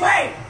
Wait!